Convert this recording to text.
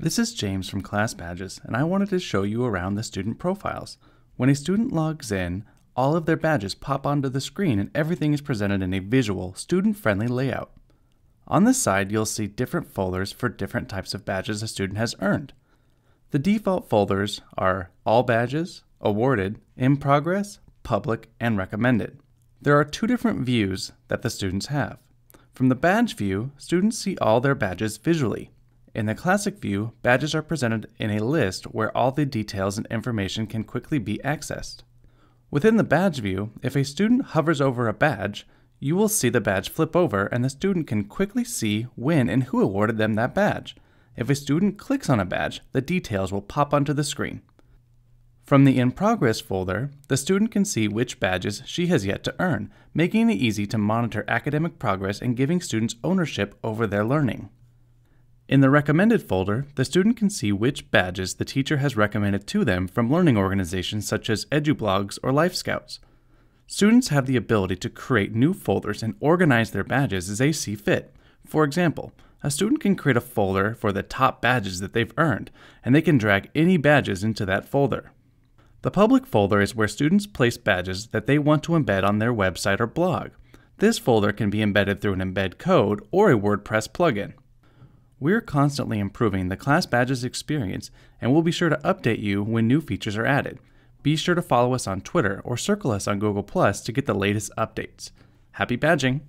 This is James from Class Badges, and I wanted to show you around the student profiles. When a student logs in, all of their badges pop onto the screen and everything is presented in a visual, student-friendly layout. On this side, you'll see different folders for different types of badges a student has earned. The default folders are All Badges, Awarded, In Progress, Public, and Recommended. There are two different views that the students have. From the badge view, students see all their badges visually. In the classic view, badges are presented in a list where all the details and information can quickly be accessed. Within the badge view, if a student hovers over a badge, you will see the badge flip over and the student can quickly see when and who awarded them that badge. If a student clicks on a badge, the details will pop onto the screen. From the In Progress folder, the student can see which badges she has yet to earn, making it easy to monitor academic progress and giving students ownership over their learning. In the Recommended folder, the student can see which badges the teacher has recommended to them from learning organizations such as EduBlogs or Life Scouts. Students have the ability to create new folders and organize their badges as they see fit. For example, a student can create a folder for the top badges that they've earned, and they can drag any badges into that folder. The public folder is where students place badges that they want to embed on their website or blog. This folder can be embedded through an embed code or a WordPress plugin. We're constantly improving the Class Badges experience and we'll be sure to update you when new features are added. Be sure to follow us on Twitter or circle us on Google Plus to get the latest updates. Happy badging!